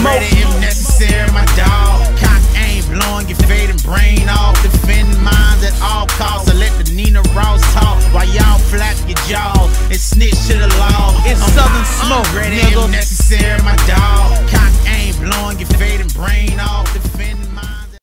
smoke. Ready if necessary, my dog. Cock ain't blowing your fading brain off. Defend minds at all costs. I let the Nina Ross talk while y'all flap your jaws and snitch to the law. It's I'm, Southern Smoke, I'm ready nigga. if necessary, my dog. Cock ain't blowing your fading brain off.